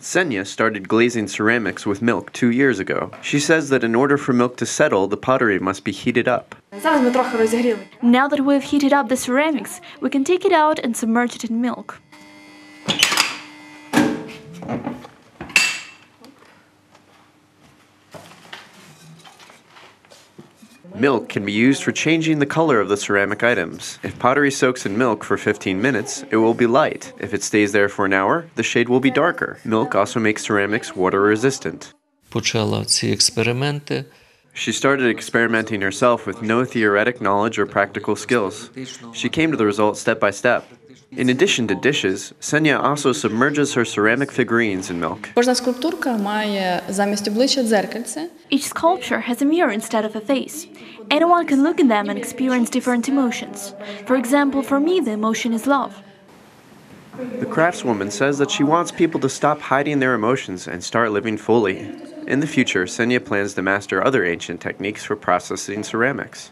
Senya started glazing ceramics with milk two years ago. She says that in order for milk to settle, the pottery must be heated up. Now that we've heated up the ceramics, we can take it out and submerge it in milk. Milk can be used for changing the color of the ceramic items. If pottery soaks in milk for 15 minutes, it will be light. If it stays there for an hour, the shade will be darker. Milk also makes ceramics water resistant. She started experimenting herself with no theoretic knowledge or practical skills. She came to the result step by step. In addition to dishes, Senya also submerges her ceramic figurines in milk. Each sculpture has a mirror instead of a face. Anyone can look in them and experience different emotions. For example, for me, the emotion is love. The craftswoman says that she wants people to stop hiding their emotions and start living fully. In the future, Senya plans to master other ancient techniques for processing ceramics.